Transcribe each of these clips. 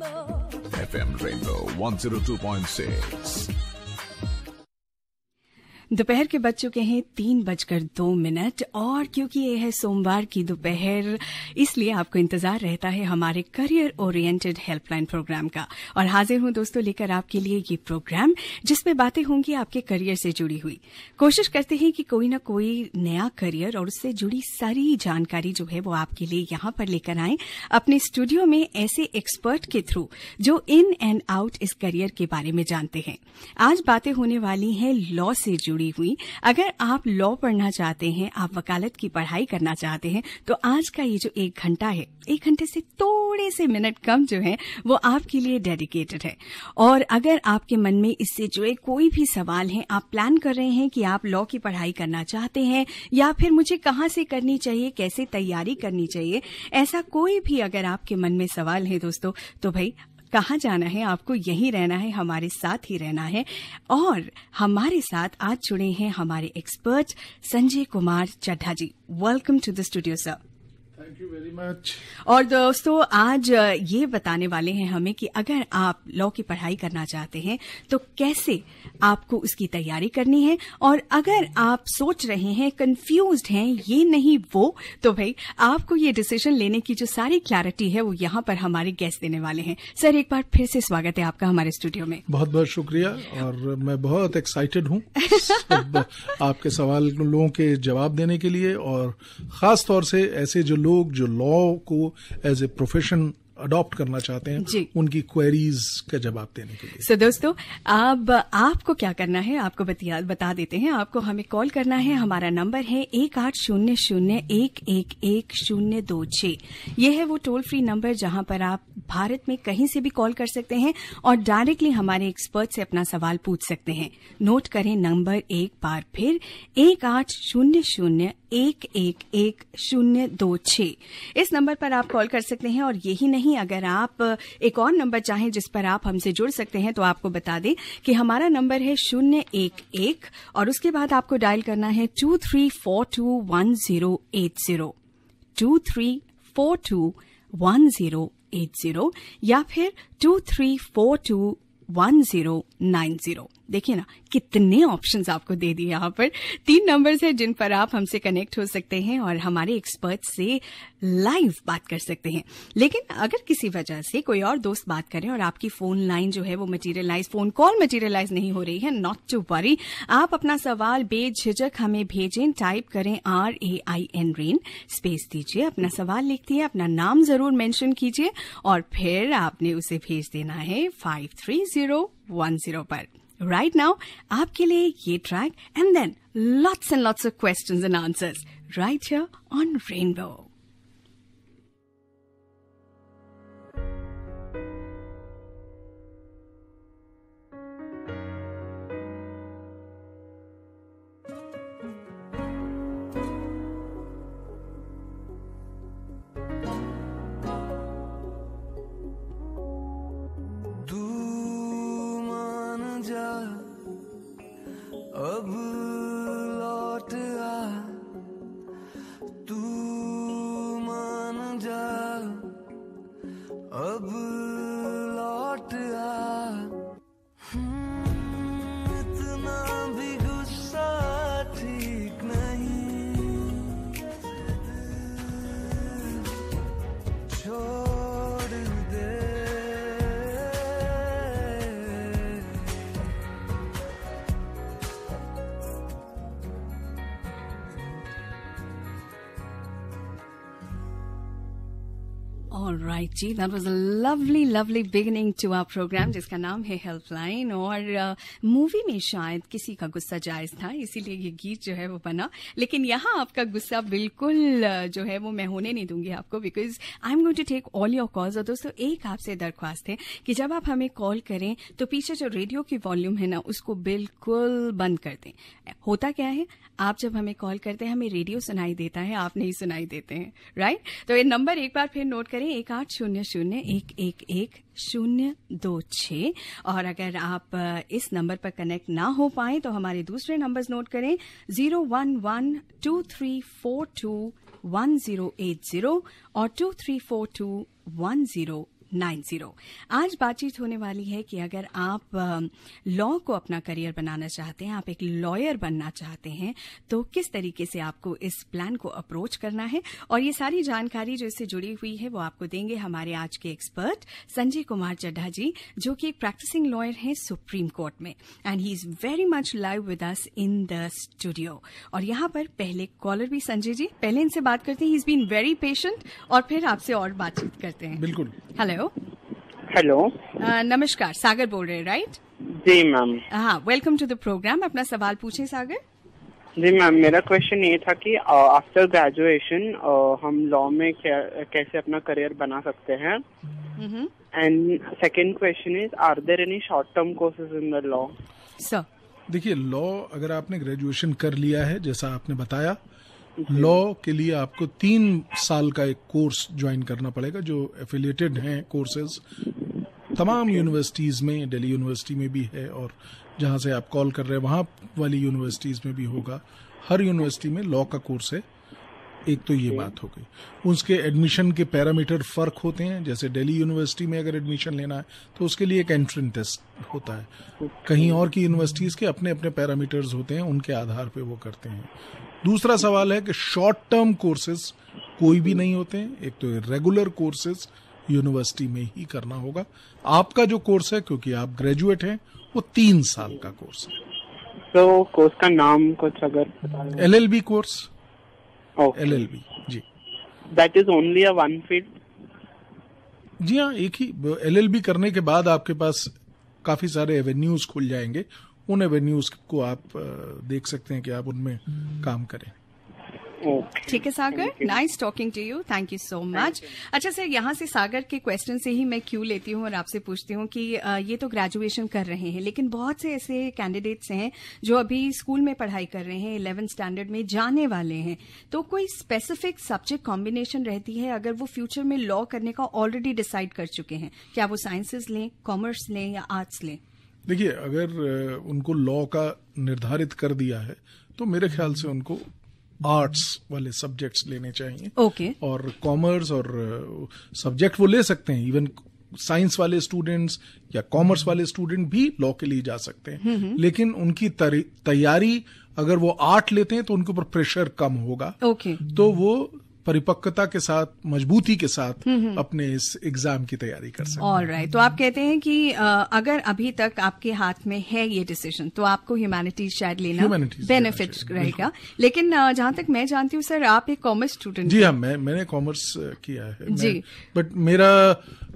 FM Rainbow 102.6. दोपहर के बज चुके हैं तीन बजकर दो मिनट और क्योंकि ये है सोमवार की दोपहर, इसलिए आपको इंतज़ार रहता है हमारे करियर ओरिएंटेड हेल्पलाइन प्रोग्राम का। और हाजिर हूँ दोस्तों लेकर आपके लिए ये प्रोग्राम, जिसमें बातें होंगी आपके करियर से जुड़ी हुई। कोशिश करते हैं कि कोई ना कोई नया करियर और उससे जुड़ी सारी जानकारी जो है वो आपके लिए यहाँ पर लेकर आए। अपने स्टूडियो में ऐसे एक्सपर्ट के थ्रू जो इन एंड आउट इस करियर के बारे में जानते हैं। आज बातें होने वाली हैं लॉ से जुड़ी जुड़ी हुई। अगर आप लॉ पढ़ना चाहते हैं, आप वकालत की पढ़ाई करना चाहते हैं तो आज का ये जो एक घंटा है, एक घंटे से थोड़े से मिनट कम जो है, वो आपके लिए डेडिकेटेड है। और अगर आपके मन में इससे जुड़े कोई भी सवाल हैं, आप प्लान कर रहे हैं कि आप लॉ की पढ़ाई करना चाहते हैं, या फिर मुझे कहाँ से करनी चाहिए, कैसे तैयारी करनी चाहिए, ऐसा कोई भी अगर आपके मन में सवाल है दोस्तों तो भाई कहाँ जाना है? आपको यहीं रहना है, हमारे साथ ही रहना है। और हमारे साथ आज जुड़े हैं हमारे expert Sanjay Kumar Chadha ji. Welcome to the studio sir thank you very much और दोस्तों आज ये बताने वाले हैं हमें कि अगर आप लॉ की पढ़ाई करना चाहते हैं तो कैसे आपको उसकी तैयारी करनी है? और अगर आप सोच रहे हैं कंफ्यूज्ड हैं ये नहीं वो तो भाई आपको ये डिसीज़न लेने की जो सारी क्लैरिटी है वो यहाँ पर हमारे गेस्ट देने वाले हैं। सर एक बार फिर से स्वागत है आपका हमारे स्टूडियो में। बहुत बहुत शुक्रिया और मैं बहुत एक्साइटेड हूँ आपके सवाल लोगों के जवाब देने के लिए और खास तौर से ऐसे जो लोग जो लॉ को एज ए प्रोफेशन अडॉप्ट करना चाहते हैं उनकी क्वेरीज का जवाब देने के लिए। सो so, दोस्तों अब आपको क्या करना है आपको बता देते हैं। आपको हमें कॉल करना है। हमारा नंबर है एक आठ शून्य शून्य एक एक एक शून्य दो छ ये है वो टोल फ्री नंबर जहाँ पर आप भारत में कहीं से भी कॉल कर सकते हैं और डायरेक्टली हमारे एक्सपर्ट से अपना सवाल पूछ सकते हैं। नोट करें नंबर एक बार फिर एक आठ शून्य शून्य एक एक एक शून्य दो छ इस नंबर पर आप कॉल कर सकते हैं और यही नहीं, अगर आप एक और नंबर चाहें जिस पर आप हमसे जुड़ सकते हैं तो आपको बता दें कि हमारा नंबर है शून्य एक एक और उसके बाद आपको डायल करना है two three four two one zero eight zero. Two three four two one zero eight zero या फिर two three four two one zero nine zero. देखिए ना, कितने ऑप्शंस आपको दे दिए यहाँ पर। तीन नंबर्स हैं जिन पर आप हमसे कनेक्ट हो सकते हैं और हमारे एक्सपर्ट से लाइव बात कर सकते हैं। लेकिन अगर किसी वजह से कोई और दोस्त बात करें और आपकी फ़ोन लाइन जो है वो मटेरियलाइज फ़ोन कॉल मटेरियलाइज नहीं हो रही है नॉट टू वरी आप अपना सवाल बेझिझक हमें भेजें टाइप करें R A I N rain space दीजिए, अपना सवाल लिख दिए अपना नाम ज़रूर मेंशन कीजिए और फिर आपने उसे भेज देना है five three zero one zero पर। Right now आपके लिए ये track and then lots and lots of questions and answers right here love. Rainbow. Right ji that was a lovely lovely beginning to our program जिसका नाम है helpline और movie में शायद किसी का गुस्सा जायज़ था, इसीलिए ये गीत जो है वो बना। लेकिन यहाँ आपका गुस्सा बिल्कुल जो है वो मैं होने नहीं दूँगी आपको because I am going to take all your calls और दोस्तों, एक आपसे दरख्वास्त है कि जब आप हमें कॉल करें तो पीछे जो रेडियो की वॉल्यूम है ना, उसको बिल्कुल बंद कर दें। होता क्या है? आप जब हमें कॉल करते हैं, हमें रेडियो सुनाई देता है, आप नहीं सुनाई देते हैं राइट तो ये नंबर एक बार फिर नोट करें एक आठ शून्य शून्य एक एक एक शून्य दो छ और अगर आप इस नंबर पर कनेक्ट ना हो पाए तो हमारे दूसरे नंबर्स नोट करें। Zero one one two three four two one zero eight zero और two three four two one zero nine zero. आज बातचीत होने वाली है कि अगर आप लॉ को अपना करियर बनाना चाहते हैं, आप एक लॉयर बनना चाहते हैं तो किस तरीके से आपको इस प्लान को अप्रोच करना है? और ये सारी जानकारी जो इससे जुड़ी हुई है, वो आपको देंगे हमारे आज के एक्सपर्ट संजय कुमार चड्ढा जी, जो कि एक प्रैक्टिसिंग लॉयर हैं सुप्रीम कोर्ट में। And he is very much live with us in the studio. और यहाँ पर पहले कॉलर भी संजय जी, पहले इनसे बात करते हैं। He is been very patient और फिर आपसे और बातचीत करते हैं। बिल्कुल। हेलो हेलो नमस्कार सागर बोल रहे हैं राइट जी मैम हाँ वेलकम टू द प्रोग्राम अपना सवाल पूछें सागर जी मैम मेरा क्वेश्चन ये था कि आफ्टर ग्रेजुएशन हम लॉ में क्या, कैसे अपना करियर बना सकते हैं? And second question is are there any short term courses in the law sir देखिए लॉ अगर आपने ग्रेजुएशन कर लिया है जैसा आपने बताया लॉ के लिए आपको तीन साल का एक कोर्स ज्वाइन करना पड़ेगा जो एफिलिएटेड हैं कोर्सेज तमाम यूनिवर्सिटीज में दिल्ली यूनिवर्सिटी में भी है और जहाँ से आप कॉल कर रहे हैं वहाँ वाली यूनिवर्सिटीज में भी होगा। हर यूनिवर्सिटी में लॉ का कोर्स है। एक तो ये बात हो गई। उसके एडमिशन के पैरामीटर फ़र्क होते हैं। जैसे दिल्ली यूनिवर्सिटी में अगर एडमिशन लेना है तो उसके लिए एक एंट्रेंस टेस्ट होता है। कहीं और की यूनिवर्सिटीज के अपने अपने पैरामीटर्स होते हैं उनके आधार पे वो करते हैं। दूसरा सवाल है कि शॉर्ट टर्म कोर्सेज कोई भी नहीं होते हैं। एक तो रेगुलर कोर्सेज यूनिवर्सिटी में ही करना होगा। आपका जो कोर्स है क्योंकि आप ग्रेजुएट हैं वो तीन साल का कोर्स है। तो कोर्स का नाम कुछ अगर L L B course L L B ji. That is only a one field जी हाँ एक ही। एल एल बी करने के बाद आपके पास काफ़ी सारे एवेन्यूज खुल जाएँगे। उन एवेन्यूज को आप देख सकते हैं कि आप उनमें काम करें। ठीक है Sagar. Nice talking to you thank you so much अच्छा सर यहाँ से सागर के क्वेश्चन से ही मैं क्यों लेती हूँ और आपसे पूछती हूँ कि ये तो ग्रेजुएशन कर रहे हैं लेकिन बहुत से ऐसे कैंडिडेट्स हैं जो अभी स्कूल में पढ़ाई कर रहे हैं इलेवेंथ स्टैंडर्ड में जाने वाले हैं। तो कोई स्पेसिफिक सब्जेक्ट कॉम्बिनेशन रहती है अगर वो फ्यूचर में लॉ करने का ऑलरेडी डिसाइड कर चुके हैं? क्या वो साइंसेज लें कॉमर्स लें या आर्ट्स लें? देखिए अगर उनको लॉ का निर्धारित कर दिया है तो मेरे ख्याल से उनको आर्ट्स वाले सब्जेक्ट्स लेने चाहिए। ओके। okay. और कॉमर्स और सब्जेक्ट वो ले सकते हैं। इवन साइंस वाले स्टूडेंट्स या कॉमर्स वाले स्टूडेंट भी लॉ के लिए जा सकते हैं। लेकिन उनकी तैयारी अगर वो आर्ट लेते हैं तो उनके ऊपर प्रेशर कम होगा। ओके। okay. तो वो परिपक्वता के साथ मजबूती के साथ अपने इस एग्ज़ाम की तैयारी कर सकते ऑल राइट तो आप कहते हैं कि अगर अभी तक आपके हाथ में है ये डिसीज़न तो आपको ह्यूमैनिटीज शायद लेना बेनिफिट रहेगा लेकिन जहाँ तक मैं जानती हूँ सर आप एक कॉमर्स स्टूडेंट जी हाँ। मैं मैंने कॉमर्स किया है। जी। बट मेरा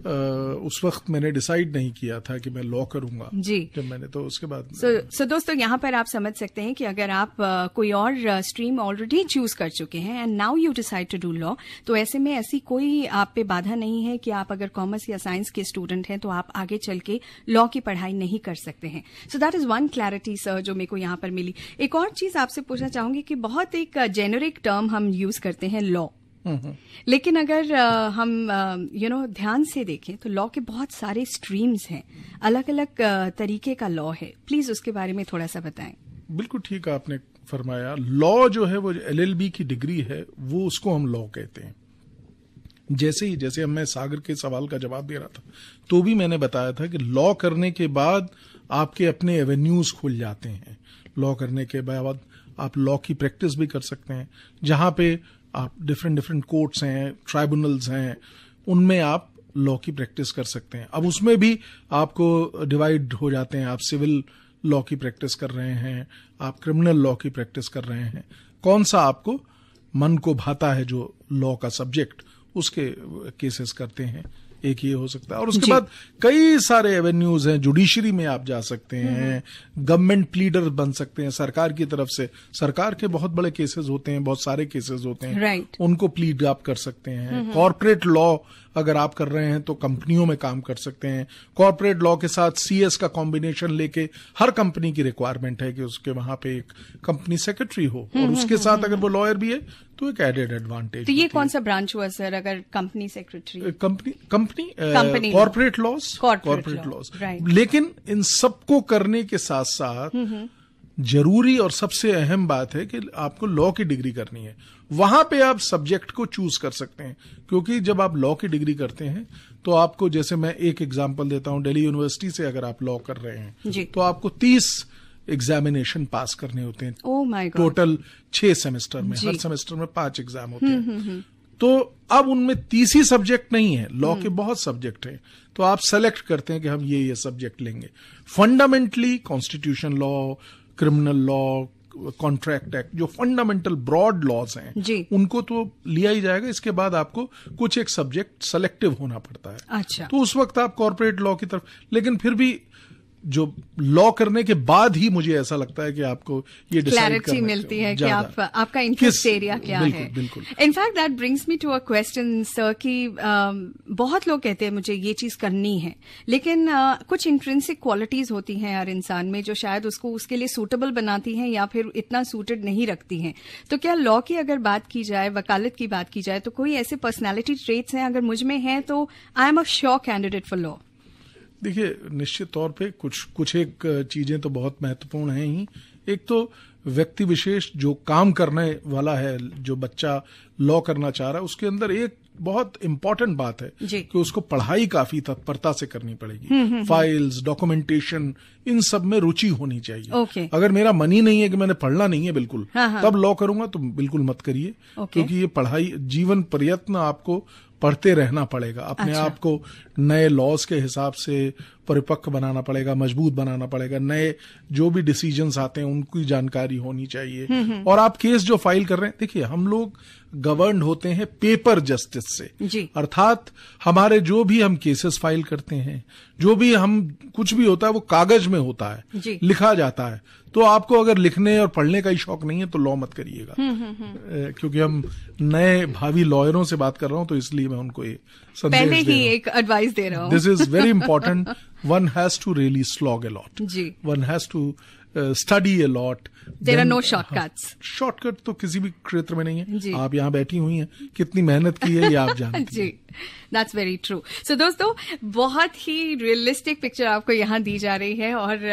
उस वक्त मैंने डिसाइड नहीं किया था कि मैं लॉ करूँगा जी। जब मैंने तो उसके बाद सो so, so दोस्तों यहाँ पर आप समझ सकते हैं कि अगर आप कोई और स्ट्रीम ऑलरेडी चूज़ कर चुके हैं and now you decide to do law तो ऐसे में ऐसी कोई आप पे बाधा नहीं है कि आप अगर कॉमर्स या साइंस के स्टूडेंट हैं तो आप आगे चल के लॉ की पढ़ाई नहीं कर सकते हैं। So that is one clarity sir जो मेरे को यहाँ पर मिली। एक और चीज़ आपसे पूछना चाहूँगी कि बहुत एक जेनरिक टर्म हम यूज़ करते हैं लॉ लेकिन अगर आ, हम यू नो ध्यान से देखें तो लॉ के बहुत सारे स्ट्रीम्स हैं। अलग अलग तरीके का लॉ है। प्लीज़ उसके बारे में थोड़ा सा बताएँ। बिल्कुल ठीक आपने फरमाया। लॉ जो है वो एलएलबी की डिग्री है वो उसको हम लॉ कहते हैं। जैसे ही जैसे मैं सागर के सवाल का जवाब दे रहा था तो भी मैंने बताया था कि लॉ करने के बाद आपके अपने एवेन्यूज खुल जाते हैं। लॉ करने के बाद आप लॉ की प्रैक्टिस भी कर सकते हैं। जहाँ पे आप डिफरेंट डिफरेंट कोर्ट्स हैं ट्राइब्यूनल्स हैं, उनमें आप लॉ की प्रैक्टिस कर सकते हैं। अब उसमें भी आपको डिवाइड हो जाते हैं, आप सिविल लॉ की प्रैक्टिस कर रहे हैं, आप क्रिमिनल लॉ की प्रैक्टिस कर रहे हैं। कौन सा आपको मन को भाता है जो लॉ का सब्जेक्ट उसके केसेस करते हैं। एक ये हो सकता है। और उसके बाद कई सारे एवेन्यूज हैं जुडिशरी में आप जा सकते हैं गवर्नमेंट प्लीडर बन सकते हैं सरकार की तरफ़ से। सरकार के बहुत बड़े केसेस होते हैं बहुत सारे केसेस होते हैं। Right. उनको प्लीड आप कर सकते हैं। कॉरपोरेट लॉ अगर आप कर रहे हैं तो कंपनियों में काम कर सकते हैं। कॉरपोरेट लॉ के साथ सीएस का कॉम्बिनेशन लेके हर कंपनी की रिक्वायरमेंट है कि उसके वहाँ पे एक कंपनी सेक्रेटरी हो। और उसके साथ अगर वो लॉयर भी है तो एक एडेड एडवांटेज तो ये कौन सा ब्रांच हुआ सर अगर company secretary company company corporate laws corporate laws लेकिन इन सबको करने के साथ साथ ज़रूरी और सबसे अहम बात है कि आपको लॉ की डिग्री करनी है। वहाँ पे आप सब्जेक्ट को चूज़ कर सकते हैं क्योंकि जब आप लॉ की डिग्री करते हैं तो आपको जैसे मैं एक एग्जांपल देता हूँ दिल्ली यूनिवर्सिटी से अगर आप लॉ कर रहे हैं तो आपको तीस एग्जामिनेशन पास करने होते हैं। गॉड टोटल छह सेमेस्टर में हर सेमेस्टर में पाँच एग्ज़ाम होते हैं। तो अब उनमें तीस ही सब्जेक्ट नहीं है। लॉ के बहुत सब्जेक्ट हैं। तो आप सेलेक्ट करते हैं कि हम ये ये सब्जेक्ट लेंगे। Fundamentally constitution law criminal law contract act जो फंडामेंटल ब्रॉड लॉज हैं। उनको तो लिया ही जाएगा। इसके बाद आपको कुछ एक सब्जेक्ट सेलेक्टिव होना पड़ता है। अच्छा। तो उस वक्त आप कॉर्पोरेट लॉ की तरफ़ लेकिन फिर भी जो लॉ करने के बाद ही मुझे ऐसा लगता है कि आपको ये क्लैरिटी मिलती है कि आप आपका इंटरेस्ट एरिया क्या बिल्कुल, है। बिल्कुल। In fact that brings me to a question sir कि अम, बहुत लोग कहते हैं मुझे ये चीज़ करनी है लेकिन अ, कुछ इंट्रेंसिक क्वालिटीज होती हैं हर इंसान में जो शायद उसको उसके लिए सूटेबल बनाती हैं या फिर इतना सूटेड नहीं रखती हैं। तो क्या लॉ की अगर बात की जाए वकालत की बात की जाए तो कोई ऐसे पर्सनैलिटी ट्रेट्स हैं अगर मुझमें हैं तो I am a sure candidate for law देखिए निश्चित तौर पे कुछ कुछ एक चीज़ें तो बहुत महत्वपूर्ण हैं ही एक तो व्यक्ति विशेष जो काम करने वाला है जो बच्चा लॉ करना चाह रहा है उसके अंदर एक बहुत इंपॉर्टेंट बात है। कि उसको पढ़ाई काफ़ी तत्परता से करनी पड़ेगी फाइल्स डॉक्यूमेंटेशन इन सब में रुचि होनी चाहिए। अगर मेरा मन ही नहीं है कि मैंने पढ़ना नहीं है बिल्कुल हाँ, हाँ। तब लॉ करूँगा तो बिल्कुल मत करिए। क्योंकि ये पढ़ाई जीवन प्रयत्न आपको पढ़ते रहना पड़ेगा अपने अच्छा। आप को नए लॉज के हिसाब से परिपक्व बनाना पड़ेगा मज़बूत बनाना पड़ेगा नए जो भी डिसीज़न आते हैं उनकी जानकारी होनी चाहिए। और आप केस जो फ़ाइल कर रहे हैं देखिए हम लोग गवर्न होते हैं पेपर जस्टिस से। अर्थात हमारे जो भी हम केसेस फ़ाइल करते हैं जो भी हम कुछ भी होता है वो कागज़ में होता है लिखा जाता है। तो आपको अगर लिखने और पढ़ने का ही शौक नहीं है तो लॉ मत करिएगा। क्योंकि हम नए भावी लॉयरों से बात कर रहा हूँ तो इसलिए मैं उनको ये पहले ही एक एडवाइस दे रहा हूँ। This is very important one has to really slog a lot. One has to uh, study lot there are no shortcuts. Shortcut तो किसी भी क्षेत्र में नहीं जी। है आप यहाँ बैठी हुई हैं कितनी मेहनत की है ये आप जानती जी। दैट्स वेरी ट्रू सो दोस्तों बहुत ही रियलिस्टिक पिक्चर आपको यहाँ दी जा रही है और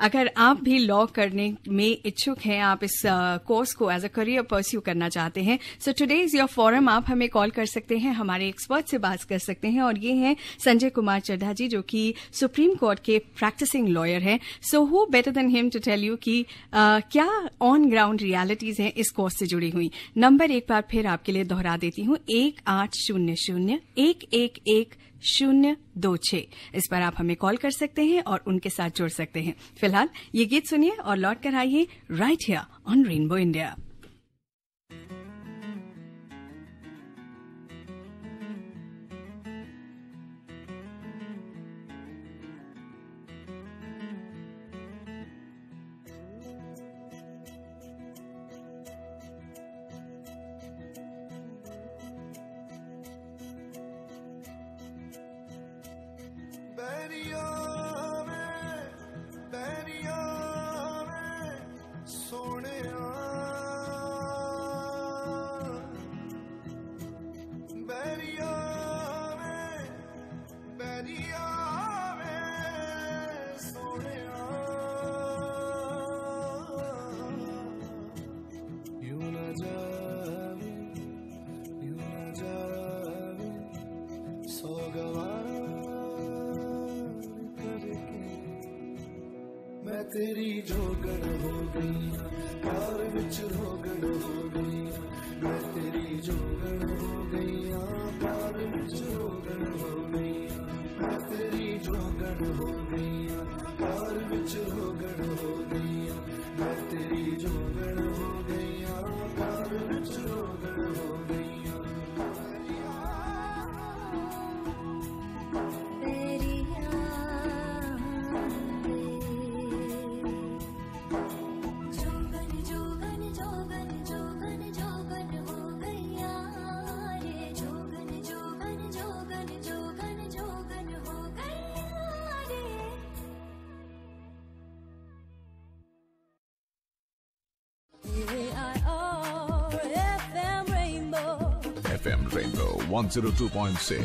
अगर आप भी लॉ करने में इच्छुक हैं आप इस कोर्स को एज अ करियर परस्यू करना चाहते हैं so today is your forum आप हमें कॉल कर सकते हैं हमारे एक्सपर्ट से बात कर सकते हैं और ये हैं संजय कुमार चड्ढा जी जो कि सुप्रीम कोर्ट के प्रैक्टिसिंग लॉयर हैं। So who better than him to tell you कि क्या ऑन ग्राउंड रियलिटीज हैं इस कोर्स से जुड़ी हुई। नंबर एक बार फिर आपके लिए दोहरा देती हूँ। एक आठ शून्य शून्य, एक एक एक शून्य दो छ इस पर आप हमें कॉल कर सकते हैं और उनके साथ जुड़ सकते हैं। फ़िलहाल ये गीत सुनिए और लौट कर आइए right here on Rainbow India तेरी जोगन हो गई प्यार विच रोगन हो गई। मैं तेरी जोगन हो गई हाँ, प्यार विच रोगन हो गई। मैं तेरी जोगन हो गई हाँ, प्यार विच रोगन हाँ। 102.6.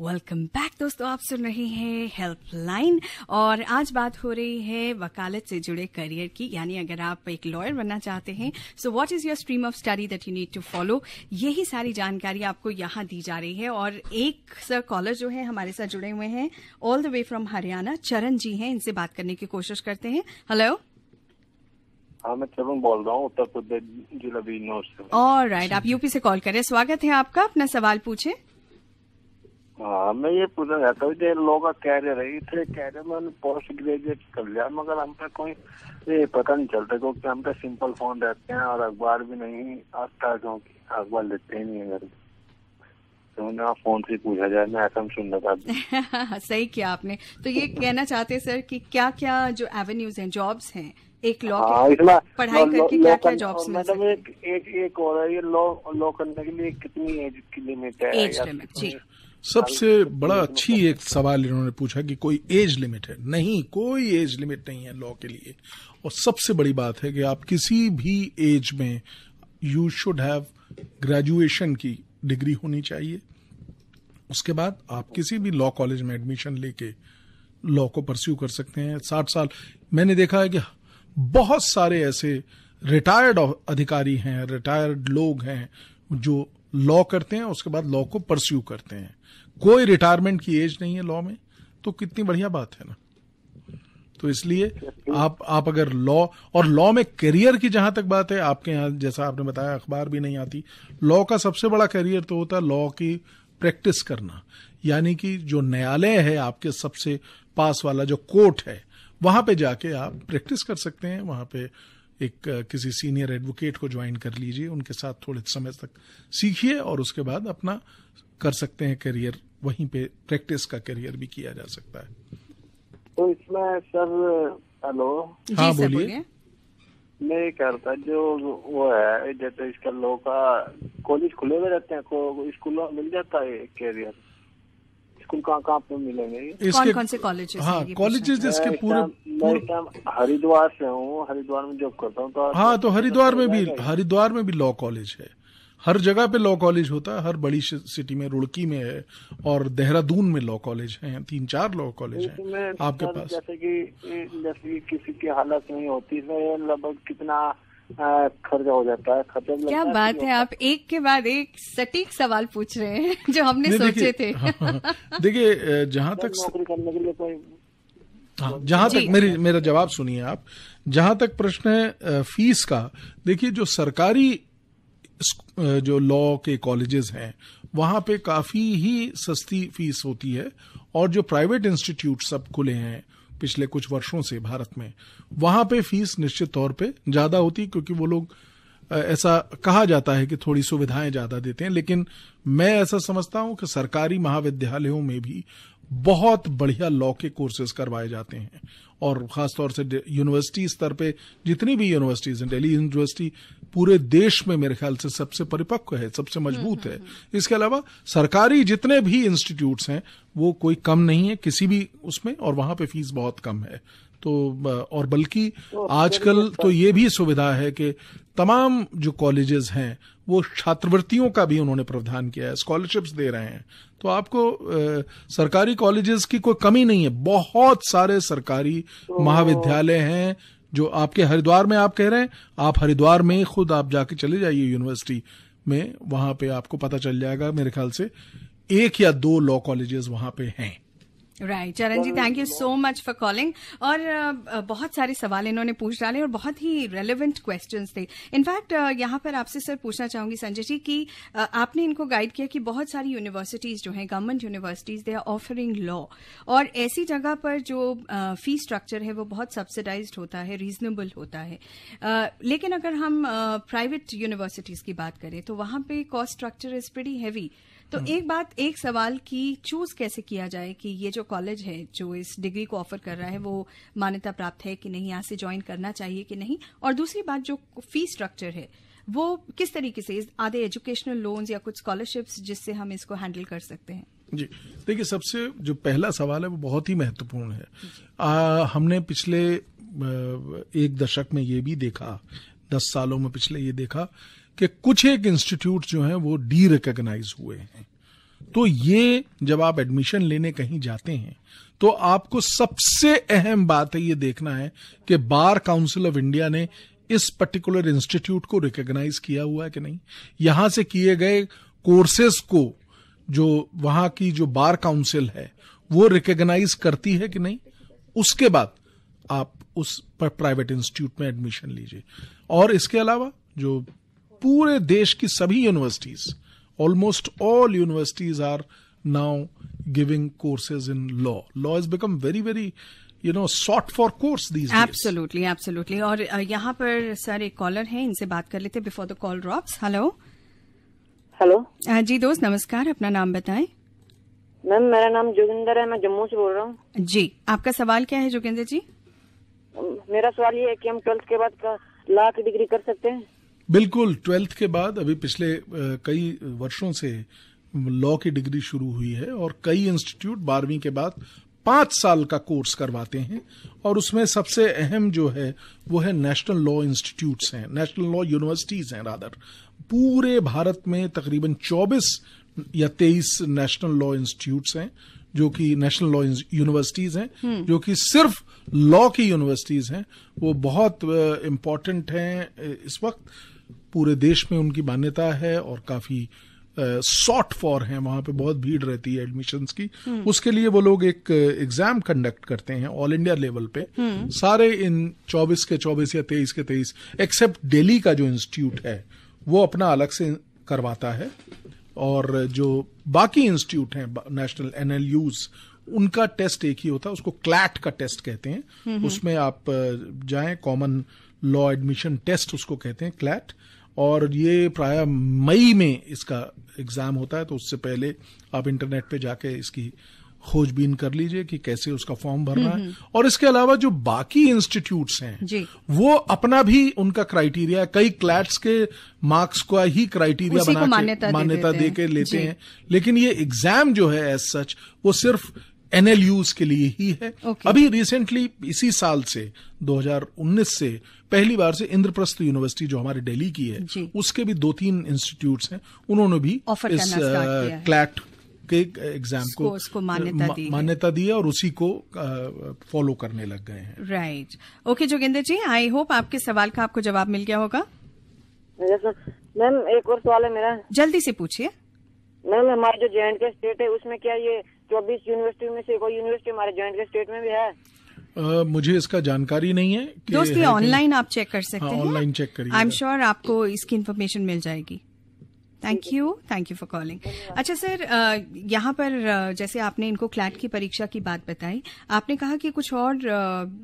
वेलकम बैक दोस्तों, आप सुन रहे हैं हेल्पलाइन और आज बात हो रही है वकालत से जुड़े करियर की। यानी अगर आप एक लॉयर बनना चाहते हैं so what is your stream of study that you need to follow यही सारी जानकारी आपको यहाँ दी जा रही है और एक सर कॉलर जो है हमारे साथ जुड़े हुए हैं all the way from Haryana Charan ji हैं। इनसे बात करने की कोशिश करते हैं। हेलो हाँ मैं चरण बोल रहा हूँ उत्तर प्रदेश जिला बीनौर से। और राइट आप यूपी से कॉल करें। स्वागत है आपका अपना सवाल पूछे। हाँ मैं ये पूछना चाहता हूँ जो लोग का कैरियर है इतने कैरियर में पोस्ट ग्रेजुएट कर लिया मगर हम पे कोई ये पता नहीं चलता क्योंकि हम पे सिंपल फ़ोन रहते हैं और अखबार भी नहीं आता क्योंकि अखबार लेते ही नहीं है घर। तो मैंने फ़ोन से पूछा जाए मैं ऐसा था सही किया आपने। तो ये कहना चाहते हैं सर कि क्या क्या जो एवेन्यूज हैं जॉब्स हैं एक लॉ हाँ पढ़ाई लो- करके लो- क्या लो क्या जॉब्स मिल मतलब सकती एक एक एक और है ये लॉ लॉ करने के लिए कितनी एज की लिमिट है एज लिमिट जी। सबसे बड़ा अच्छी एक सवाल इन्होंने पूछा कि कोई एज लिमिट है? नहीं कोई एज लिमिट नहीं है लॉ के लिए। और सबसे बड़ी बात है कि आप किसी भी एज में यू शुड हैव ग्रेजुएशन की डिग्री होनी चाहिए। उसके बाद आप किसी भी लॉ कॉलेज में एडमिशन लेके लॉ को परस्यू कर सकते हैं। साठ साल मैंने देखा है कि बहुत सारे ऐसे रिटायर्ड अधिकारी हैं रिटायर्ड लोग हैं जो लॉ करते हैं, उसके बाद लॉ को परस्यू करते हैं। कोई रिटायरमेंट की एज नहीं है लॉ में तो कितनी बढ़िया बात है ना। तो इसलिए आप आप अगर लॉ और लॉ में करियर की जहाँ तक बात है, आपके यहाँ जैसा आपने बताया, अखबार भी नहीं आती। लॉ का सबसे बड़ा करियर तो होता है लॉ की प्रैक्टिस करना। यानी कि जो न्यायालय है आपके सबसे पास वाला, जो कोर्ट है वहाँ पे जाके आप प्रैक्टिस कर सकते हैं। वहाँ पे एक किसी सीनियर एडवोकेट को ज्वाइन कर लीजिए उनके साथ थोड़े समय तक सीखिए और उसके बाद अपना कर सकते हैं करियर वहीं पे प्रैक्टिस का करियर भी किया जा सकता है। तो इसमें सर हेलो। हाँ, बोलिए। बोलिए। मैं ये कह रहा था जो वो है जैसे इसका लोग का कॉलेज खुले हुए रहते हैं को स्कूलों में मिल जाता है कैरियर स्कूल कहाँ कहाँ पे मिलेंगे? कौन कौन से colleges हैं, हाँ कॉलेजेस जिसके पूरे मैं हरिद्वार से हूँ हरिद्वार में जॉब करता हूँ तो हाँ तो हरिद्वार में भी हरिद्वार में भी लॉ कॉलेज है। हर जगह पे लॉ कॉलेज होता है हर बड़ी सिटी में रुड़की में है और देहरादून में लॉ कॉलेज है तीन चार लॉ कॉलेज हैं आपके पास। जैसे कि जैसे कि किसी की हालत नहीं होती है लगभग कितना खर्चा हो जाता है खर्चा भी क्या लगता बात है आप एक के बाद एक सटीक सवाल पूछ रहे हैं जो हमने सोचे देखिए- थे। हाँ, हाँ, देखिए अ, जहाँ तक नौकरी करने के लिए कोई हाँ जहाँ तक मेरी मेरा जवाब सुनिए आप। जहाँ तक प्रश्न है फ़ीस का देखिए जो सरकारी जो लॉ के कॉलेजेस हैं वहाँ पे काफ़ी ही सस्ती फ़ीस होती है और जो प्राइवेट इंस्टीट्यूट सब खुले हैं पिछले कुछ वर्षों से भारत में। वहाँ पे फ़ीस निश्चित तौर पे ज़्यादा होती क्योंकि वो लोग ऐसा कहा जाता है कि थोड़ी सुविधाएँ ज़्यादा देते हैं। लेकिन मैं ऐसा समझता हूँ कि सरकारी महाविद्यालयों में भी बहुत बढ़िया लॉ के कोर्सेज करवाए जाते हैं। और खासतौर से यूनिवर्सिटी स्तर पे जितनी भी यूनिवर्सिटीज हैं दिल्ली यूनिवर्सिटी पूरे देश में मेरे ख्याल से सबसे परिपक्व है सबसे मज़बूत है। इसके अलावा सरकारी जितने भी इंस्टीट्यूट्स हैं वो कोई कम नहीं है किसी भी उसमें और वहाँ पे फ़ीस बहुत कम है। तो और बल्कि आजकल तो ये भी सुविधा है कि तमाम जो कॉलेजेस हैं वो छात्रवृत्तियों का भी उन्होंने प्रावधान किया है स्कॉलरशिप्स दे रहे हैं। तो आपको अ, सरकारी कॉलेजेस की कोई कमी नहीं है। बहुत सारे सरकारी महाविद्यालय हैं जो आपके हरिद्वार में आप कह रहे हैं आप हरिद्वार में खुद आप जाके चले जाइए यूनिवर्सिटी में वहाँ पे आपको पता चल जाएगा मेरे ख्याल से एक या दो लॉ कॉलेजेस वहाँ पे हैं। Right Charan ji thank you so much for calling और अ, बहुत सारे सवाल इन्होंने पूछ डाले और बहुत ही रेलिवेंट क्वेश्चंस थे। इनफैक्ट यहाँ पर आपसे सर पूछना चाहूँगी संजय जी कि अ, आपने इनको गाइड किया कि बहुत सारी यूनिवर्सिटीज जो हैं government universities they are offering law और ऐसी जगह पर जो फ़ी स्ट्रक्चर है वो बहुत सब्सिडाइज होता है रीजनेबल होता है। लेकिन अगर हम प्राइवेट यूनिवर्सिटीज की बात करें तो वहाँ पे cost structure is pretty heavy तो एक बात एक सवाल की चूज़ कैसे किया जाए कि ये जो कॉलेज है जो इस डिग्री को ऑफ़र कर रहा है वो मान्यता प्राप्त है कि नहीं यहाँ से ज्वाइन करना चाहिए कि नहीं? और दूसरी बात जो फ़ी स्ट्रक्चर है वो किस तरीके से आधे एजुकेशनल लोन्स या कुछ स्कॉलरशिप्स जिससे हम इसको हैंडल कर सकते हैं? जी देखिए सबसे जो पहला सवाल है वो बहुत ही महत्वपूर्ण है। आ, हमने पिछले एक दशक में ये भी देखा दस सालों में पिछले ये देखा कि कुछ एक इंस्टीट्यूट जो हैं वो डी रिकॉग्नाइज हुए हैं। तो ये जब आप एडमिशन लेने कहीं जाते हैं तो आपको सबसे अहम बात है ये देखना है कि बार काउंसिल ऑफ़ इंडिया ने इस पर्टिकुलर इंस्टीट्यूट को रिकॉग्नाइज किया हुआ है कि नहीं। यहाँ से किए गए कोर्सेज को जो वहाँ की जो बार काउंसिल है, वो रिकॉग्नाइज करती है कि नहीं। उसके बाद आप उस प्राइवेट इंस्टीट्यूट में एडमिशन लीजिए। और इसके अलावा जो पूरे देश की सभी universities almost all universities are now giving courses in law law is become very very you know sought for course these absolutely absolutely और यहाँ पर सर एक कॉलर है इनसे बात कर लेते before the call drops hello hello जी दोस्त नमस्कार अपना नाम बताएँ। मैम मेरा नाम जोगिंदर है मैं जम्मू से बोल रहा हूँ। जी आपका सवाल क्या है जोगिंदर जी? मेरा सवाल ये है कि हम ट्वेल्थ के बाद का लॉ की डिग्री कर सकते हैं? बिल्कुल ट्वेल्थ के बाद अभी पिछले कई वर्षों से लॉ की डिग्री शुरू हुई है और कई इंस्टीट्यूट बारहवीं के बाद पाँच साल का कोर्स करवाते हैं और उसमें सबसे अहम जो है वो है नेशनल लॉ इंस्टीट्यूट्स हैं नेशनल लॉ यूनिवर्सिटीज हैं रादर पूरे भारत में तकरीबन 24 या 23 नेशनल लॉ इंस्टीट्यूट्स हैं जो कि नेशनल लॉ यूनिवर्सिटीज हैं जो कि सिर्फ़ लॉ की यूनिवर्सिटीज हैं। वो बहुत इम्पोर्टेंट हैं इस वक्त। पूरे देश में उनकी मान्यता है और काफ़ी सॉट फॉर हैं। वहाँ पे बहुत भीड़ रहती है एडमिशन्स की। उसके लिए वो लोग एक एग्ज़ाम कंडक्ट करते हैं ऑल इंडिया लेवल पे। सारे इन 24 के 24 या 23 के 23 एक्सेप्ट दिल्ली का जो इंस्टीट्यूट है वो अपना अलग से करवाता है। और जो बाकी इंस्टीट्यूट हैं नेशनल एनएलयूज उनका टेस्ट एक ही होता है उसको क्लैट का टेस्ट कहते हैं। उसमें आप जाएँ कॉमन लॉ एडमिशन टेस्ट उसको कहते हैं क्लैट। और ये प्राय मई में इसका एग्ज़ाम होता है तो उससे पहले आप इंटरनेट पे जाके इसकी खोजबीन कर लीजिए कि कैसे उसका फॉर्म भरना है। और इसके अलावा जो बाकी इंस्टीट्यूट्स हैं वो अपना भी उनका क्राइटेरिया कई क्लैट्स के मार्क्स का ही क्राइटेरिया बना मान्यता के दे मान्यता देते दे हैं। के लेते हैं। लेकिन ये एग्ज़ाम जो है एज सच वो सिर्फ़ एनएलयूज के लिए ही है Okay. अभी रिसेंटली इसी साल से 2019 से पहली बार से इंद्रप्रस्थ यूनिवर्सिटी जो हमारे दिल्ली की है जी। उसके भी दो तीन इंस्टीट्यूट्स हैं उन्होंने भी Offer इस। क्लैट के एग्ज़ाम को को मान्यता दी है। मान्यता दी है और उसी को फॉलो करने लग गए हैं right okay Jogendra ji I hope आपके सवाल का आपको जवाब मिल गया होगा मैम एक और सवाल है मेरा जल्दी से पूछिए मैम हमारा जो जे के स्टेट है उसमें क्या ये चौबीस यूनिवर्सिटी में से कोई यूनिवर्सिटी हमारे जे के स्टेट में भी है? अ, मुझे इसका जानकारी नहीं है दोस्त ये ऑनलाइन आप चेक कर सकते हाँ, हैं। ऑनलाइन चेक करिएगा। आई एम श्योर आपको इसकी इन्फॉर्मेशन मिल जाएगी। Thank you thank you for calling अच्छा सर यहाँ पर जैसे आपने इनको क्लैट की परीक्षा की बात बताई आपने कहा कि कुछ और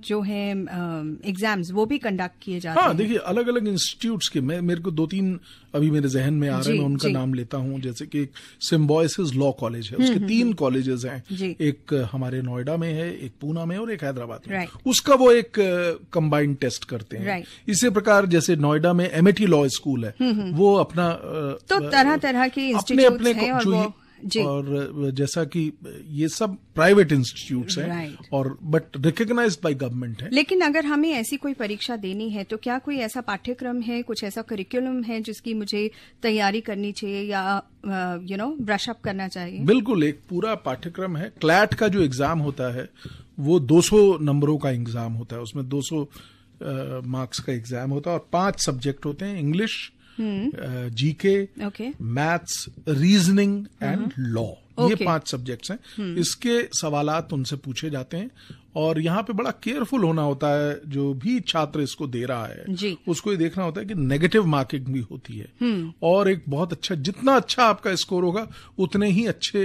जो है एग्ज़ाम्स वो भी कंडक्ट किए जाते हाँ हैं। देखिए अलग अलग इंस्टीट्यूट्स के मैं मेरे को दो तीन अभी मेरे जहन में आ रहे हैं मैं उनका नाम लेता हूँ जैसे कि सिम्बॉयसिस लॉ कॉलेज है। उसके तीन कॉलेजेस हैं। एक हमारे नोएडा में है एक पूना में और एक हैदराबाद में उसका वो एक कंबाइंड टेस्ट करते हैं। इसी प्रकार जैसे नोएडा में एमएटी लॉ स्कूल है। वो अपना तो तरह तरह के अपने अपने जो। और जैसा कि ये सब प्राइवेट इंस्टीट्यूट्स हैं Right. और बट रिकग्नाइज्ड बाय गवर्नमेंट है। लेकिन अगर हमें ऐसी कोई परीक्षा देनी है तो क्या कोई ऐसा पाठ्यक्रम है कुछ ऐसा करिकुलम है जिसकी मुझे तैयारी करनी चाहिए या यू नो ब्रश अप करना चाहिए? बिल्कुल एक पूरा पाठ्यक्रम है। क्लैट का जो एग्ज़ाम होता है वो 200 नंबरों का एग्ज़ाम होता है। उसमें 200 मार्क्स का एग्ज़ाम होता है और पाँच सब्जेक्ट होते हैं English GK maths reasoning and law. ये पाँच सब्जेक्ट्स हैं। इसके सवाल उनसे पूछे जाते हैं और यहाँ पे बड़ा केयरफुल होना होता है जो भी छात्र इसको दे रहा है जी। उसको ये देखना होता है कि नेगेटिव मार्किंग भी होती है। और एक बहुत अच्छा जितना अच्छा आपका स्कोर होगा उतने ही अच्छे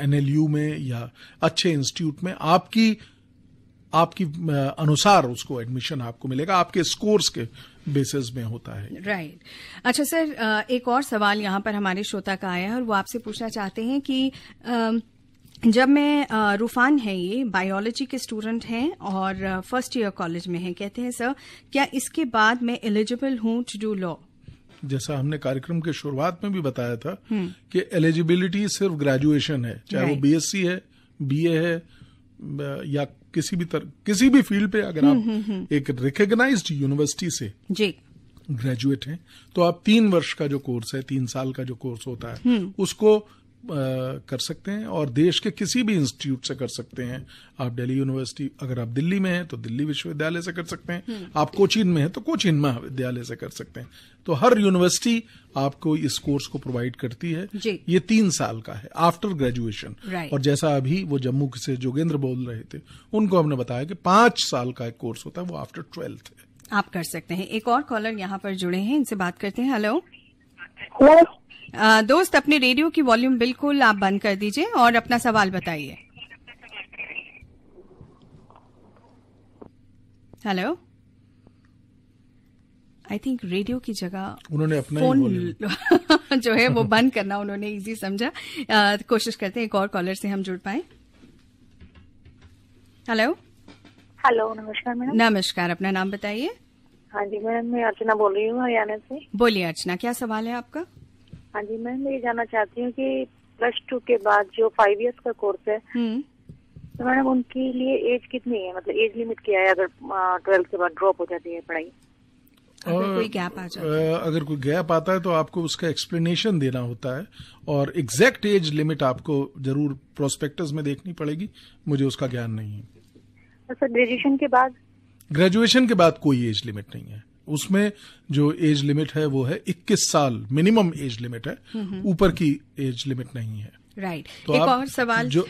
एनएलयू में या अच्छे इंस्टीट्यूट में आपकी आपकी अनुसार उसको एडमिशन आपको मिलेगा। आपके स्कोर्स के बेसिस में होता है राइट right. अच्छा सर एक और सवाल यहाँ पर हमारे श्रोता का आया है और वो आपसे पूछना चाहते हैं कि जब मैं रूफान है ये बायोलॉजी के स्टूडेंट हैं और फ़र्स्ट ईयर कॉलेज में हैं कहते हैं सर क्या इसके बाद मैं एलिजिबल हूँ टू डू लॉ जैसा हमने कार्यक्रम के शुरुआत में भी बताया था कि एलिजिबिलिटी सिर्फ़ ग्रेजुएशन है चाहे वो. बीएससी है बीए है या किसी भी तर, किसी भी फ़ील्ड पे अगर आप एक रिकग्नाइज्ड यूनिवर्सिटी से जी। ग्रेजुएट हैं तो आप तीन वर्ष का जो कोर्स है तीन साल का जो कोर्स होता है उसको कर सकते हैं और देश के किसी भी इंस्टीट्यूट से कर सकते हैं। आप दिल्ली यूनिवर्सिटी अगर आप दिल्ली में हैं तो दिल्ली विश्वविद्यालय से कर सकते हैं। आप कोचीन में हैं तो कोचीन महाविद्यालय से कर सकते हैं। तो हर यूनिवर्सिटी आपको इस कोर्स को प्रोवाइड करती है। जी। ये तीन साल का है आफ्टर ग्रेजुएशन। और जैसा अभी वो जम्मू से जोगेंद्र बोल रहे थे उनको हमने बताया कि पाँच साल का एक कोर्स होता है वो आफ्टर ट्वेल्थ है। आप कर सकते हैं। एक और कॉलर यहाँ पर जुड़े हैं इनसे बात करते हैं। हेलो। दोस्त अपने रेडियो की वॉल्यूम बिल्कुल आप बंद कर दीजिए और अपना सवाल बताइए। हेलो? आई थिंक रेडियो की जगह उन्होंने अपना फ़ोन जो है वो बंद करना उन्होंने इजी समझा। अ, कोशिश करते हैं एक और कॉलर से हम जुड़ पाए। हेलो? हेलो नमस्कार मैडम। नमस्कार अपना नाम बताइए। हाँ जी मैडम मैं अर्चना बोल रही हूँ हरियाणा से। बोलिए अर्चना क्या सवाल है आपका? हाँ जी मैम मैं ये जानना चाहती हूँ कि प्लस टू के बाद जो फाइव इयर्स का कोर्स है हम्म। तो मैडम उनके लिए एज कितनी है? मतलब एज लिमिट क्या है अगर ट्वेल्थ के बाद ड्रॉप हो जाती है पढ़ाई? अगर कोई गैप आ जाए। अगर कोई गैप आता है तो आपको उसका एक्सप्लेनेशन देना होता है और एग्जैक्ट एज लिमिट आपको ज़रूर प्रोस्पेक्टस में देखनी पड़ेगी। मुझे उसका ज्ञान नहीं है। तो सर ग्रेजुएशन के बाद? ग्रेजुएशन के बाद कोई एज लिमिट नहीं है। उसमें जो एज लिमिट है वो है 21 साल मिनिमम एज लिमिट है। ऊपर की एज लिमिट नहीं है। राइट तो एक और सवाल जो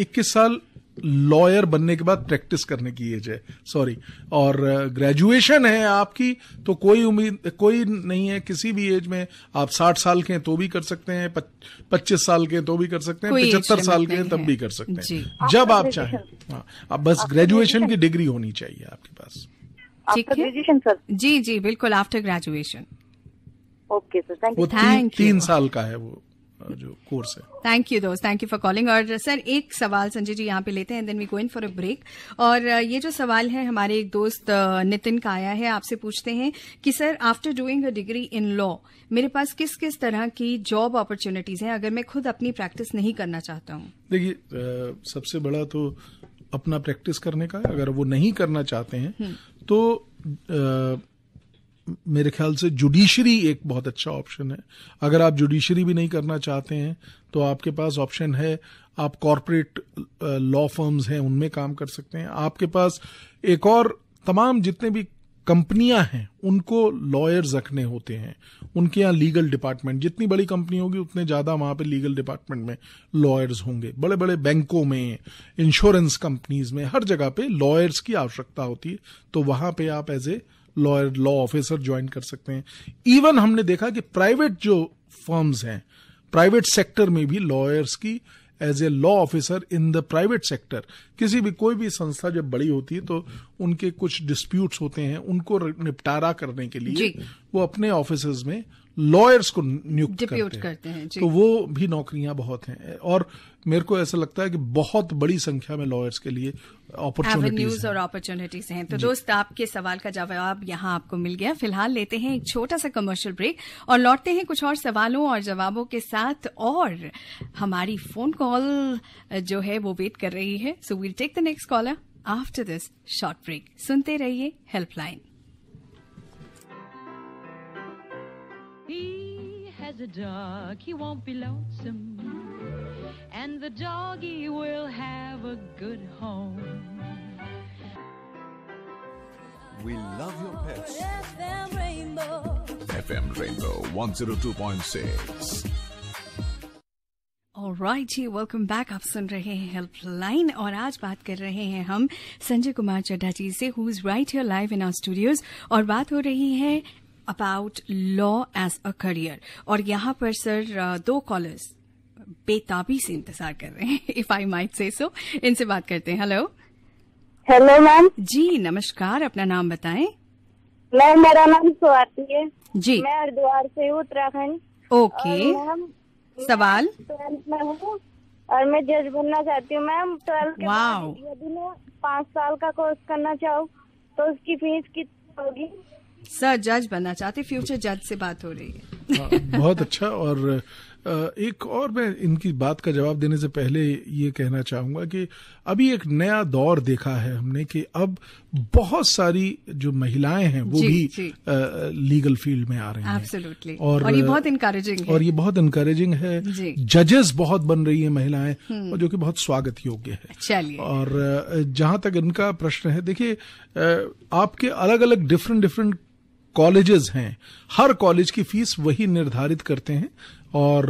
इक्कीस साल लॉयर बनने के बाद प्रैक्टिस करने की एज है। सॉरी और ग्रेजुएशन है आपकी तो कोई उम्मीद कोई नहीं है किसी भी एज में। आप साठ साल के हैं तो भी कर सकते हैं पच्चीस साल के हैं तो भी कर सकते हैं पचहत्तर साल के हैं तब भी कर सकते हैं। जब आप चाहें। हाँ आप बस ग्रेजुएशन की डिग्री होनी चाहिए आपके पास। ठीक है? ग्रेजुएशन सर जी जी बिल्कुल after graduation okay sir thank you तीन, Thank तीन साल का है वो जो कोर्स है। थैंक यू दोस्त. थैंक यू फॉर कॉलिंग और सर एक सवाल संजय जी यहाँ पे लेते हैं then we going for a break और ये जो सवाल है हमारे एक दोस्त नितिन का आया है आपसे पूछते हैं कि sir after doing a degree in law मेरे पास किस किस तरह की जॉब अपॉर्चुनिटीज़ हैं अगर मैं खुद अपनी प्रैक्टिस नहीं करना चाहता हूँ? देखिए सबसे बड़ा तो अपना प्रैक्टिस करने का अगर वो नहीं करना चाहते हैं तो आ, मेरे ख्याल से जुडिशरी एक बहुत अच्छा ऑप्शन है। अगर आप जुडिशरी भी नहीं करना चाहते हैं तो आपके पास ऑप्शन है आप कॉरपोरेट लॉ फर्म्स हैं उनमें काम कर सकते हैं। आपके पास एक और तमाम जितने भी कंपनियाँ हैं, उनको लॉयर्स रखने होते हैं। उनके यहाँ लीगल डिपार्टमेंट जितनी बड़ी कंपनी होगी, उतने ज़्यादा वहाँ पे लीगल डिपार्टमेंट में लॉयर्स होंगे। बड़े बड़े बैंकों में इंश्योरेंस कंपनीज़ में, हर जगह पे लॉयर्स की आवश्यकता होती है। तो वहाँ पे आप as a lawyer law officer join कर सकते हैं। इवन हमने देखा कि प्राइवेट जो फर्म्स हैं प्राइवेट सेक्टर में भी लॉयर्स की as a law officer in the private sector किसी भी कोई भी संस्था जब बड़ी होती है तो उनके कुछ डिस्प्यूट्स होते हैं उनको निपटारा करने के लिए वो अपने ऑफ़िस में लॉयर्स को नियुक्त करते हैं। करते हैं, तो वो भी नौकरियाँ बहुत हैं। और मेरे को ऐसा लगता है कि बहुत बड़ी संख्या में लॉयर्स के लिए अपॉर्चुनिटीज़ और अपॉर्चुनिटीज़ हैं। तो दोस्त आपके सवाल का जवाब यहाँ आपको मिल गया। फ़िलहाल लेते हैं एक छोटा सा कमर्शियल ब्रेक और लौटते हैं कुछ और सवालों और जवाबों के साथ। और हमारी फ़ोन कॉल जो है वो वेट कर रही है। So we'll take the next caller after this short break सुनते रहिए helpline He has a dog, he won't be lonesome. And the doggy will have a good home. We love your pets. FM Rainbow. FM Rainbow 102.6. Right ji welcome back आप सुन रहे हैं helpline और आज बात कर रहे हैं हम संजय कुमार चड्ढा जी से who is right here live in our studios और बात हो रही है about law as a career और यहाँ पर सर दो कॉलर्स बेताबी से इंतज़ार कर रहे हैं इफ़ आई माइट से सो इनसे बात करते हैं। हेलो हेलो मैम जी नमस्कार। अपना नाम बताएँ। मैम मेरा नाम स्वाति है। जी। मैं हरिद्वार से हूँ उत्तराखंड। ओके। मैम सवाल? ट्वेल्थ में हूँ और मैं जज बनना चाहती हूँ। मैम ट्वेल्थ के बाद यदि मैं पाँच साल का कोर्स करना चाहूँ तो उसकी फ़ीस कितनी होगी? सर जज बनना चाहते फ्यूचर जज से बात हो रही है। हाँ, बहुत अच्छा। और एक और मैं इनकी बात का जवाब देने से पहले ये कहना चाहूँगा कि अभी एक नया दौर देखा है हमने कि अब बहुत सारी जो महिलाएँ हैं वो जी, भी जी। लीगल फ़ील्ड में आ रही हैं। एब्सोल्युटली और, ये बहुत इनकरेजिंग है। और ये बहुत इनकरेजिंग है। जजेस बहुत बन रही है महिलाएँ और जो कि बहुत स्वागत योग्य है। चलिए। और जहाँ तक इनका प्रश्न है देखिए आपके अलग अलग डिफरेंट डिफरेंट कॉलेजेस हैं हर कॉलेज की फ़ीस वही निर्धारित करते हैं और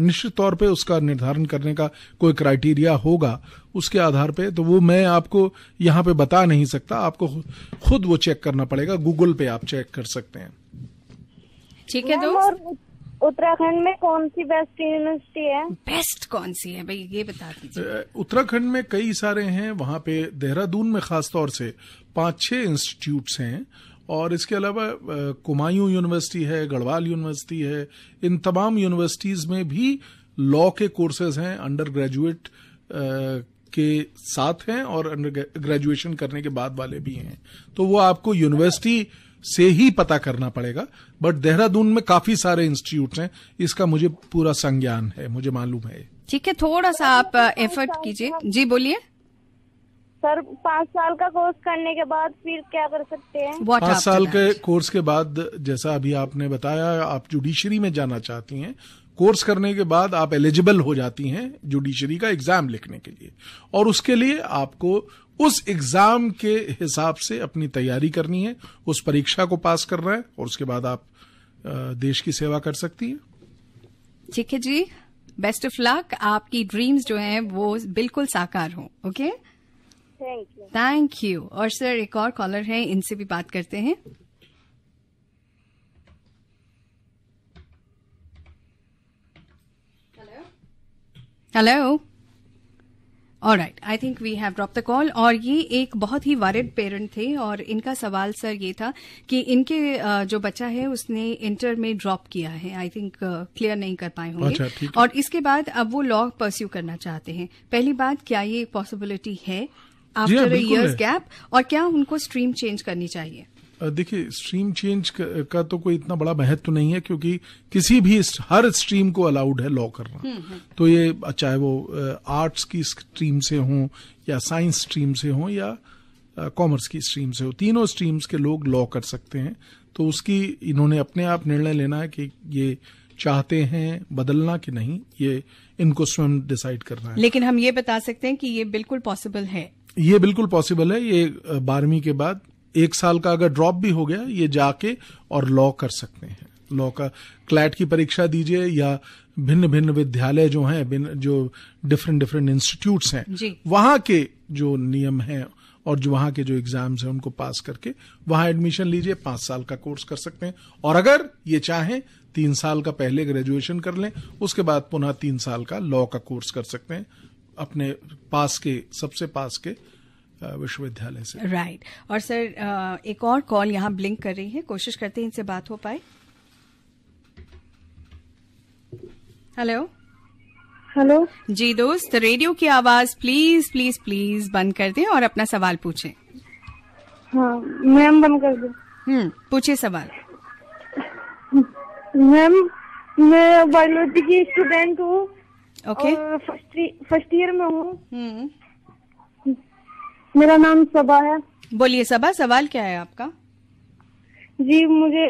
निश्चित तौर पे उसका निर्धारण करने का कोई क्राइटेरिया होगा उसके आधार पे तो वो मैं आपको यहाँ पे बता नहीं सकता आपको खुद वो चेक करना पड़ेगा गूगल पे आप चेक कर सकते हैं। ठीक है दोस्त? उत्तराखंड में कौन सी बेस्ट यूनिवर्सिटी है? बेस्ट कौन सी है? भाई ये बता दीजिए। उत्तराखंड में कई सारे हैं वहाँ पे देहरादून में खास तौर से पाँच छह इंस्टीट्यूट्स हैं और इसके अलावा कुमायूं यूनिवर्सिटी है, गढ़वाल यूनिवर्सिटी है, इन तमाम यूनिवर्सिटीज में भी लॉ के कोर्सेज हैं, अंडर ग्रेजुएट के साथ हैं और अंडर ग्रेजुएशन करने के बाद वाले भी हैं। तो वो आपको यूनिवर्सिटी से ही पता करना पड़ेगा, बट देहरादून में काफ़ी सारे इंस्टीट्यूट हैं, इसका मुझे पूरा संज्ञान है, मुझे मालूम है। ठीक है, थोड़ा सा आप एफर्ट कीजिए। जी, बोलिए। सर पाँच साल का कोर्स करने के बाद फिर क्या कर सकते हैं? पाँच साल के कोर्स के बाद जैसा अभी आपने बताया आप जुडिशरी में जाना चाहती हैं। कोर्स करने के बाद आप एलिजिबल हो जाती हैं जुडिशरी का एग्ज़ाम लिखने के लिए। और उसके लिए आपको उस एग्ज़ाम के हिसाब से अपनी तैयारी करनी है। उस परीक्षा को पास करना है और उसके बाद आप देश की सेवा कर सकती हैं। ठीक है जी। बेस्ट ऑफ़ लक आपकी ड्रीम्स जो हैं वो बिल्कुल साकार हो okay thank you thank you और सर एक और कॉलर है इनसे भी बात करते हैं। हेलो और right I think we have drop the call और ये एक बहुत ही वरिड पेरेंट थे और इनका सवाल सर ये था कि इनके जो बच्चा है उसने इंटर में ड्रॉप किया है। आई थिंक क्लियर नहीं कर पाए अच्छा, होंगे ठीक और इसके बाद अब वो लॉ परस्यू करना चाहते हैं। पहली बात क्या ये पॉसिबिलिटी हाँ, आफ्टर इयर्स गैप और क्या उनको स्ट्रीम चेंज करनी चाहिए? देखिए स्ट्रीम चेंज का तो कोई इतना बड़ा महत्व नहीं है क्योंकि किसी भी हर स्ट्रीम को अलाउड है लॉ करना। तो ये चाहे वो आर्ट्स की स्ट्रीम से हों या साइंस स्ट्रीम से हों या कॉमर्स की स्ट्रीम से हो तीनों स्ट्रीम्स के लोग लॉ कर सकते हैं। तो उसकी इन्होंने अपने आप निर्णय लेना है कि ये चाहते हैं बदलना कि नहीं ये इनको स्वयं डिसाइड करना है। लेकिन हम ये बता सकते हैं कि ये बिल्कुल पॉसिबल है। ये बिल्कुल पॉसिबल है ये बारहवीं के बाद एक साल का अगर ड्रॉप भी हो गया ये जाके और लॉ कर सकते हैं। लॉ का क्लैट की परीक्षा दीजिए या भिन्न भिन्न विद्यालय जो हैं भिन्न जो डिफरेंट डिफरेंट इंस्टीट्यूट्स हैं वहाँ के जो नियम हैं और जो वहाँ के जो एग्ज़ाम्स हैं उनको पास करके वहाँ एडमिशन लीजिए पाँच साल का कोर्स कर सकते हैं। और अगर ये चाहें तीन साल का पहले ग्रेजुएशन कर लें उसके बाद पुनः तीन साल का लॉ का कोर्स कर सकते हैं। अपने पास के सबसे पास के विश्वविद्यालय से। Right right. और सर एक और कॉल यहाँ ब्लिंक कर रही है। कोशिश करते हैं इनसे बात हो पाए। हेलो हेलो जी दोस्त रेडियो की आवाज़ प्लीज़ प्लीज़ प्लीज़ बंद कर दें और अपना सवाल पूछें। हाँ मैम बंद कर दो। हम्म पूछिए सवाल। मैम मैं बायोलॉजी की स्टूडेंट हूँ। ओके फ़र्स्ट फ़र्स्ट ईयर में हूँ। हम्म। मेरा नाम सबा है। बोलिए सबा सवाल क्या है आपका? जी मुझे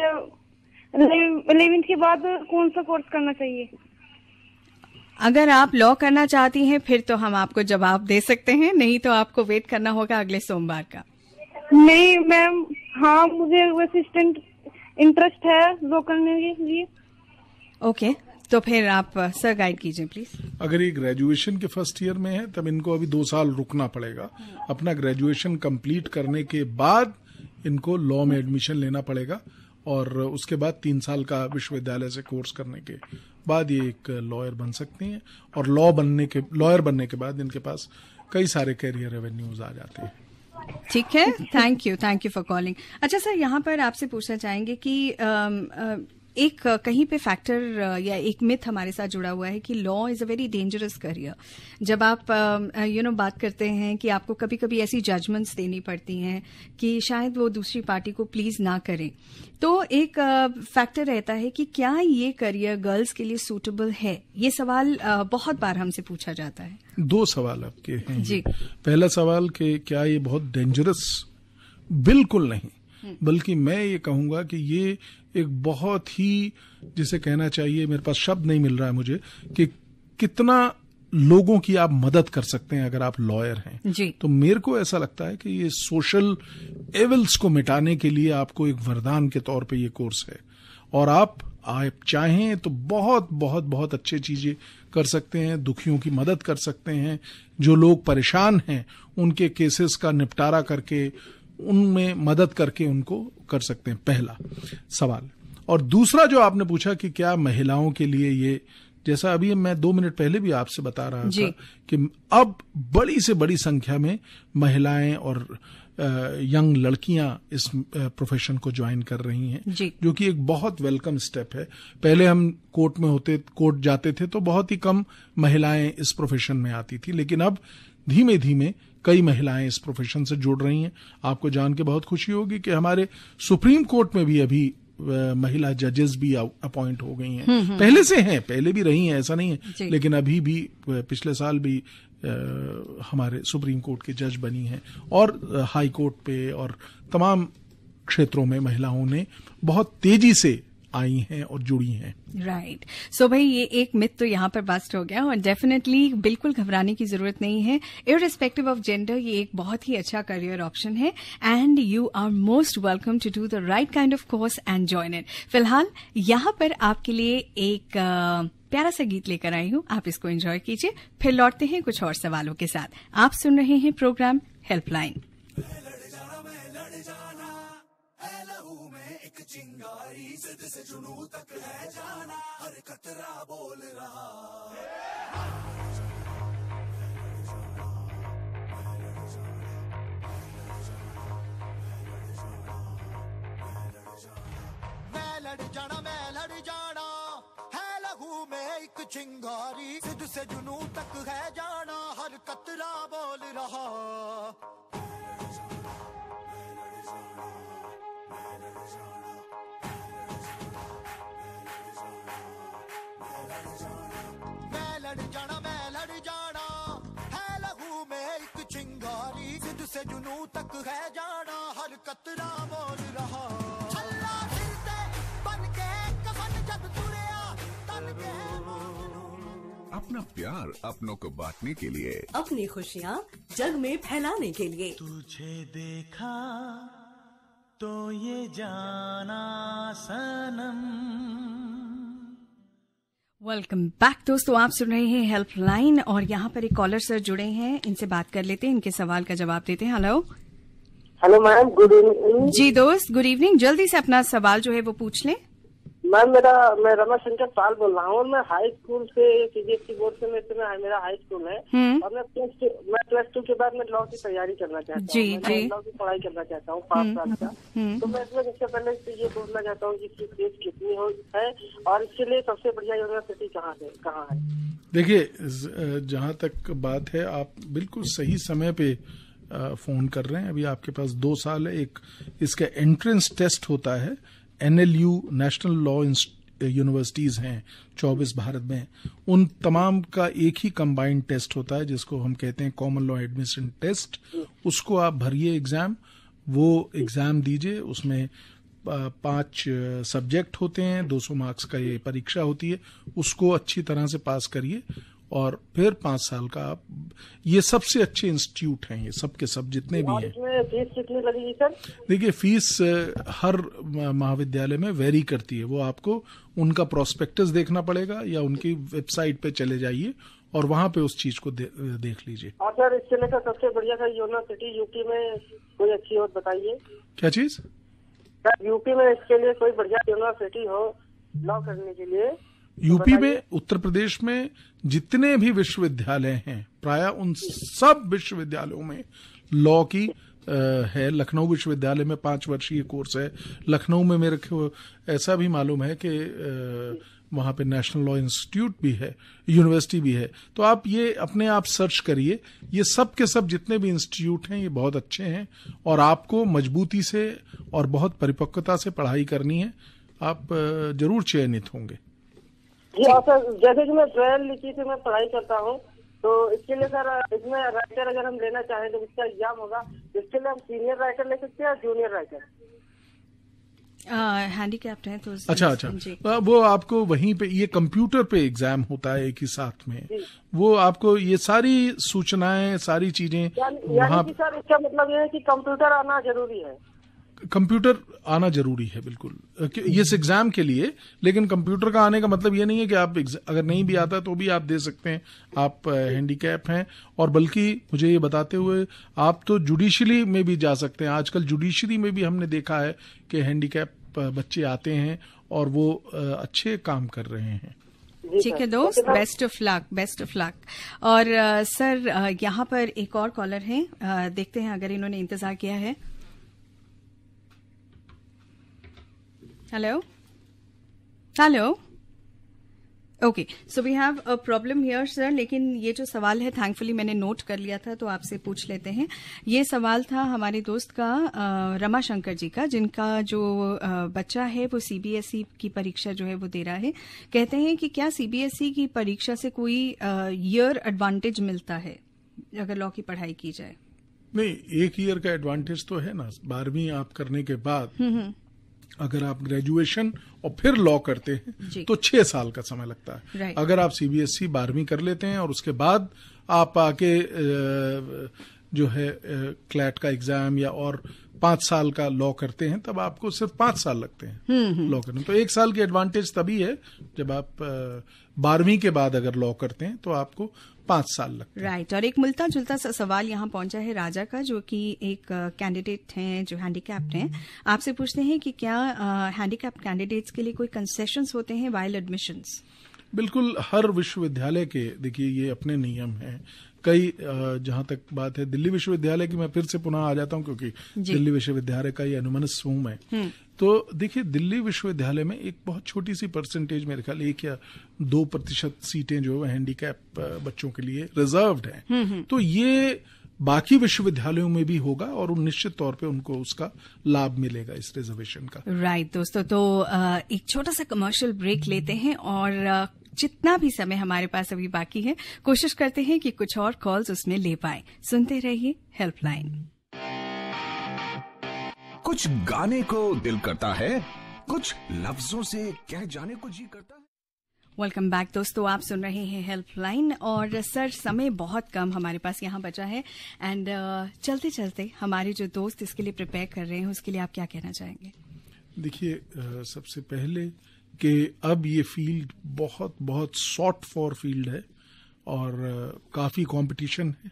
इलेवेंथ के बाद कौन सा कोर्स करना चाहिए? अगर आप लॉ करना चाहती हैं फिर तो हम आपको जवाब दे सकते हैं नहीं तो आपको वेट करना होगा अगले सोमवार का। नहीं मैम हाँ मुझे असिस्टेंट इंटरेस्ट है वो करने के लिए ओके तो फिर आप सर गाइड कीजिए प्लीज़ अगर ये ग्रेजुएशन के फ़र्स्ट ईयर में है तब इनको अभी दो साल रुकना पड़ेगा। अपना ग्रेजुएशन कंप्लीट करने के बाद इनको लॉ में एडमिशन लेना पड़ेगा और उसके बाद तीन साल का विश्वविद्यालय से कोर्स करने के बाद ये एक लॉयर बन सकती हैं और लॉ बनने के लॉयर बनने के बाद इनके पास कई सारे कैरियर रेवेन्यूज आ जाते हैं। ठीक है? Thank you thank you for calling अच्छा सर यहाँ पर आपसे पूछना चाहेंगे कि अम, अ, एक कहीं पे फैक्टर या एक मिथ हमारे साथ जुड़ा हुआ है कि law is a very dangerous career जब आप यू नो बात करते हैं कि आपको कभी कभी ऐसी जजमेंट्स देनी पड़ती हैं कि शायद वो दूसरी पार्टी को प्लीज़ ना करें तो एक फैक्टर रहता है कि क्या ये करियर गर्ल्स के लिए सूटेबल है? ये सवाल बहुत बार हमसे पूछा जाता है। दो सवाल आपके हैं। जी। पहला सवाल कि क्या ये बहुत डेंजरस बिल्कुल नहीं। बल्कि मैं ये कहूँगा कि ये एक बहुत ही जिसे कहना चाहिए मेरे पास शब्द नहीं मिल रहा है मुझे कि कितना लोगों की आप मदद कर सकते हैं अगर आप लॉयर हैं। जी। तो मेरे को ऐसा लगता है कि ये सोशल एवल्स को मिटाने के लिए आपको एक वरदान के तौर पे ये कोर्स है। और आप आप चाहें तो बहुत बहुत बहुत अच्छी चीज़ें कर सकते हैं दुखियों की मदद कर सकते हैं जो लोग परेशान हैं उनके केसेस का निपटारा करके उनमें मदद करके उनको कर सकते हैं पहला सवाल। और दूसरा जो आपने पूछा कि क्या महिलाओं के लिए ये जैसा अभी मैं दो मिनट पहले भी आपसे बता रहा था कि अब बड़ी से बड़ी संख्या में महिलाएँ और यंग लड़कियाँ इस प्रोफेशन को ज्वाइन कर रही हैं जो। कि एक बहुत वेलकम स्टेप है। पहले हम कोर्ट में होते कोर्ट जाते थे तो बहुत ही कम महिलाएँ इस प्रोफेशन में आती थी लेकिन अब धीमे धीमे कई महिलाएँ इस प्रोफेशन से जुड़ रही हैं। आपको जान के बहुत खुशी होगी कि हमारे सुप्रीम कोर्ट में भी अभी महिला जजेस भी अपॉइंट हो गई हैं। पहले से हैं पहले भी रही हैं ऐसा नहीं है। लेकिन अभी भी पिछले साल भी अ, हमारे सुप्रीम कोर्ट के जज बनी हैं। और हाई कोर्ट पे और तमाम क्षेत्रों में महिलाओं ने बहुत तेज़ी से आई हैं और जुड़ी हैं। राइट सो भाई ये एक मिथ तो यहाँ पर बस्ट हो गया और डेफिनेटली बिल्कुल घबराने की ज़रूरत नहीं है। इरिस्पेक्टिव ऑफ़ जेंडर ये एक बहुत ही अच्छा करियर ऑप्शन है and you are most welcome to do the right kind of course and join it फ़िलहाल यहाँ पर आपके लिए एक अ, प्यारा सा गीत लेकर आई हूँ। आप इसको एंजॉय कीजिए। फिर लौटते हैं कुछ और सवालों के साथ। आप सुन रहे हैं प्रोग्राम हेल्पलाइन मैं लड़ जाना, मैं लड़ जाना, है लहू में एक चिंगारी, सिद्ध से जुनू तक है जाना, हर कतरा बोल रहा। मैं लड़ जाना, मैं लड़ जाना, मैं लड़ जाना। है लहू में एक चिंगारी सिद्ध से जुनू तक है जाना। हर कतरा बोल रहा। छल्ला सिर बन के कफन जब तुरया तन के अपना प्यार अपनों को बांटने के लिए। अपनी खुशियाँ जग में फैलाने के लिए। तुझे देखा तो ये जाना सनम। वेलकम बैक दोस्तों आप सुन रहे हैं हेल्पलाइन और यहाँ पर एक कॉलर सर जुड़े हैं। इनसे बात कर लेते हैं इनके सवाल का जवाब देते हैं। Hello hello ma'am good evening जी दोस्त गुड इवनिंग जल्दी से अपना सवाल जो है वो पूछ लें। मैम मेरा मैं रमाशंकर पाल बोल रहा हूँ मैं हाई स्कूल से सीबीएसई बोर्ड से मैं मेरा हाई स्कूल है। हम्म। और मैं प्लस टू मैं प्लस टू के बाद मैं लॉ की तैयारी करना चाहता हूँ। जी, लॉ की पढ़ाई करना चाहता हूँ पाँच साल का। हम्म। तो मैं इसमें सबसे पहले से ये बोलना चाहता हूँ कि इसकी फ़ीस कितनी हो है? और इसके लिए सबसे बढ़िया यूनिवर्सिटी कहाँ है कहाँ है? देखिए जहाँ तक बात है आप बिल्कुल सही समय पे फ़ोन कर रहे हैं। अभी आपके पास दो साल है एक इसका एंट्रेंस टेस्ट होता है। एनएलयू नेशनल लॉ यूनिवर्सिटीज हैं 24 भारत में। उन तमाम का एक ही कंबाइंड टेस्ट होता है, जिसको हम कहते हैं कॉमन लॉ एडमिशन टेस्ट उसको आप भरिए एग्ज़ाम वो एग्ज़ाम दीजिए, उसमें पाँच सब्जेक्ट होते हैं 200 मार्क्स का ये परीक्षा होती है, उसको अच्छी तरह से पास करिए। और फिर पाँच साल का आप ये सबसे अच्छे इंस्टीट्यूट हैं ये सब के सब जितने भी हैं। फ़ीस कितनी लगेगी सर? देखिए फ़ीस हर महाविद्यालय में वेरी करती है। वो आपको उनका प्रोस्पेक्टस देखना पड़ेगा या उनकी वेबसाइट पे चले जाइए और वहाँ पे उस चीज़ को दे, देख लीजिए। और सर इससे लेकर सबसे बढ़िया का यूनिवर्सिटी यूपी में कोई अच्छी हो बताइए। क्या चीज़? सर यूपी में इसके लिए कोई बढ़िया यूनिवर्सिटी हो लॉ करने के लिए यूपी में उत्तर प्रदेश में जितने भी विश्वविद्यालय हैं प्राय उन सब विश्वविद्यालयों में लॉ की है। लखनऊ विश्वविद्यालय में पाँच वर्षीय कोर्स है। लखनऊ में मेरे को ऐसा भी मालूम है कि वहाँ पे नेशनल लॉ इंस्टीट्यूट भी है यूनिवर्सिटी भी है। तो आप ये अपने आप सर्च करिए। ये सब के सब जितने भी इंस्टीट्यूट हैं ये बहुत अच्छे हैं और आपको मजबूती से और बहुत परिपक्वता से पढ़ाई करनी है। आप ज़रूर चयनित होंगे। जी। और सर जैसे कि मैं ट्वेल्व लिखी थी मैं पढ़ाई करता हूँ तो इसके लिए सर इसमें राइटर अगर हम लेना चाहें तो इसका एग्ज़ाम होगा इसके लिए हम सीनियर राइटर ले सकते हैं या जूनियर राइटर हैंडीकैप्ड है तो अच्छा अच्छा। जी। वो आपको वहीं पे ये कंप्यूटर पे एग्ज़ाम होता है एक ही साथ में। वो आपको ये सारी सूचनाएँ सारी चीज़ें यानी वहाँ कि सर इसका मतलब ये है कि कंप्यूटर आना ज़रूरी है। कंप्यूटर आना ज़रूरी है, बिल्कुल। इस एग्ज़ाम के लिए, लेकिन कंप्यूटर का आने का मतलब ये नहीं है कि आप अगर नहीं भी आता तो भी आप दे सकते हैं। आप हैंडीकैप हैं, और बल्कि मुझे ये बताते हुए, आप तो जुडिशरी में भी जा सकते हैं। आजकल जुडिशरी में भी हमने देखा है कि हैंडीकैप बच्चे आते हैं और वो अच्छे काम कर रहे हैं। ठीक है, दोस्त। Best of luck best of luck और सर यहाँ पर एक और कॉलर हैं। देखते हैं अगर इन्होंने इंतज़ार किया है। Hello hello okay so we have a problem here sir लेकिन ये जो सवाल है थैंकफुली मैंने नोट कर लिया था तो आपसे पूछ लेते हैं। ये सवाल था हमारे दोस्त का रमा शंकर जी का जिनका जो बच्चा है वो सीबीएसई की परीक्षा जो है वो दे रहा है। कहते हैं कि क्या सीबीएसई की परीक्षा से कोई ईयर एडवांटेज मिलता है अगर लॉ की पढ़ाई की जाए? नहीं एक ईयर का एडवांटेज तो है ना बारहवीं आप करने के बाद हम्म हम्म। अगर आप ग्रेजुएशन और फिर लॉ करते हैं तो छह साल का समय लगता है। अगर आप सीबीएसई बारहवीं कर लेते हैं और उसके बाद आप आके जो है क्लैट का एग्ज़ाम या और पाँच साल का लॉ करते हैं तब आपको सिर्फ़ पाँच साल लगते हैं लॉ करने तो एक साल की एडवांटेज तभी है जब आप बारहवीं के बाद अगर लॉ करते हैं तो आपको पाँच साल लगते राइट और एक मिलता जुलता सा सवाल यहाँ पहुँचा है राजा का जो कि एक कैंडिडेट हैं जो हैंडीकैप्ड हैं। आपसे पूछते हैं कि क्या हैंडीकैप्ड कैंडिडेट्स के लिए कोई कंसेशन होते हैं वाइल एडमिशंस बिल्कुल हर विश्वविद्यालय के देखिए ये अपने नियम हैं। कई जहाँ तक बात है दिल्ली विश्वविद्यालय की मैं फिर से पुनः आ जाता हूँ क्योंकि दिल्ली विश्वविद्यालय का ये अनुमनस हूँ मैं। हम्म। तो देखिए दिल्ली विश्वविद्यालय में एक बहुत छोटी सी परसेंटेज मेरे ख्याल एक या दो प्रतिशत सीटें जो है हैंडीकैप बच्चों के लिए रिजर्व्ड हैं। तो ये बाकी विश्वविद्यालयों में भी होगा और निश्चित तौर पे उनको उसका लाभ मिलेगा इस रिजर्वेशन का। राइट right, दोस्तों तो एक छोटा सा कमर्शियल ब्रेक लेते हैं और जितना भी समय हमारे पास अभी बाकी है कोशिश करते हैं कि कुछ और कॉल्स उसमें ले पाए। सुनते रहिए हेल्पलाइन कुछ गाने को दिल करता है कुछ लफ्जों से कह जाने को जी करता है। वेलकम बैक दोस्तों आप सुन रहे हैं हेल्पलाइन और सर समय बहुत कम हमारे पास यहाँ बचा है। एंड uh, चलते चलते हमारे जो दोस्त इसके लिए प्रिपेयर कर रहे हैं उसके लिए आप क्या कहना चाहेंगे? देखिए सबसे पहले कि अब ये फ़ील्ड बहुत बहुत सॉट फॉर फ़ील्ड है और काफ़ी कंपटीशन है।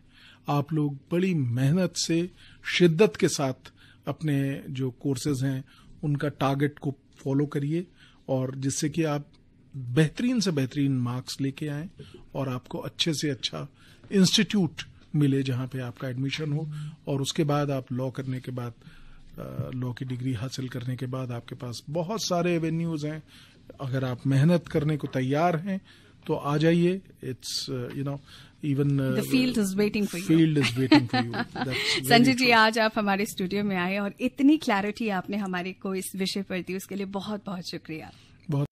आप लोग बड़ी मेहनत से, शिद्दत के साथ अपने जो कोर्सेज हैं, उनका टारगेट को फॉलो करिए और जिससे कि आप बेहतरीन से बेहतरीन मार्क्स लेके आए और आपको अच्छे से अच्छा इंस्टीट्यूट मिले जहाँ पे आपका एडमिशन हो और उसके बाद आप लॉ करने के बाद लॉ की डिग्री हासिल करने के बाद आपके पास बहुत सारे एवेन्यूज हैं। अगर आप मेहनत करने को तैयार हैं तो आ जाइए। It's you know even the field is waiting for you field is waiting for you Sanjay ji आज आप हमारे स्टूडियो में आए और इतनी क्लैरिटी आपने हमारे को इस विषय पर दी उसके लिए बहुत बहुत शुक्रिया बहुत